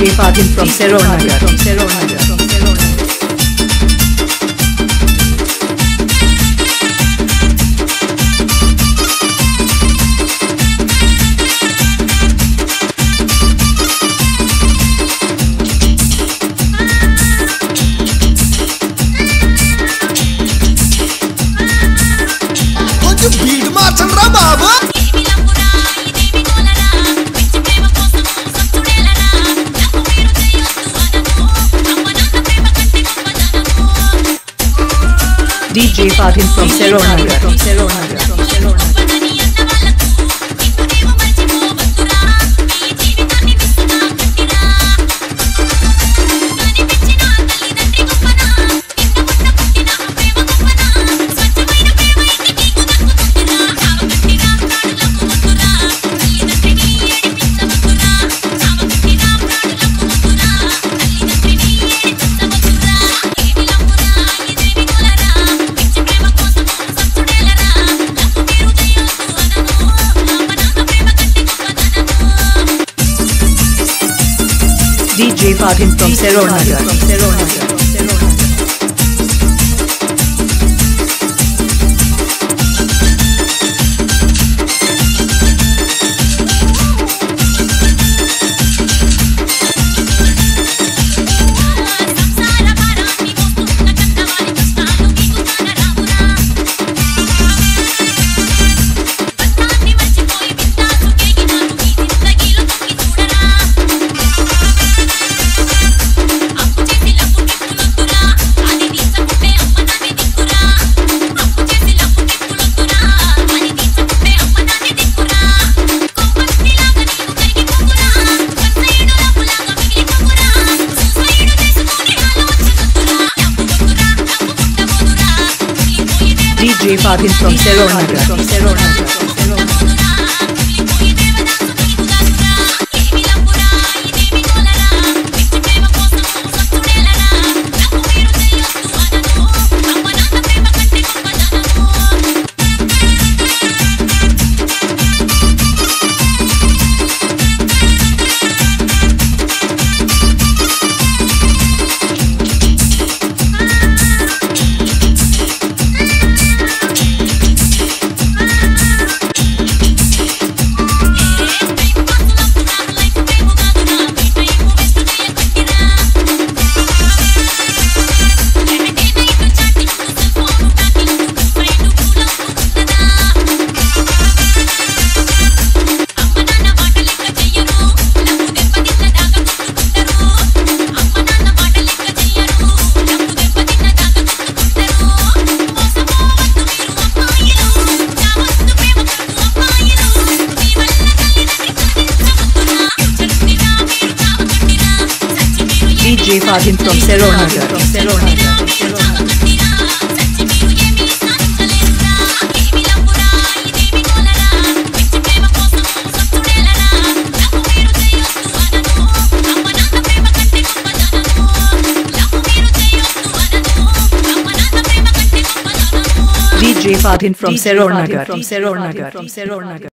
DJ Fadil from. From Seronagar. DJ Fadil from Seronagar. DJ Fadil from Seronagar. From Seronagar. From Seronagar. DJ Fadil from Seronagar. From Seronagar. From Seronagar. DJ Fadil from Seronagar. From Seronagar. From Seronagar. From Seronagar.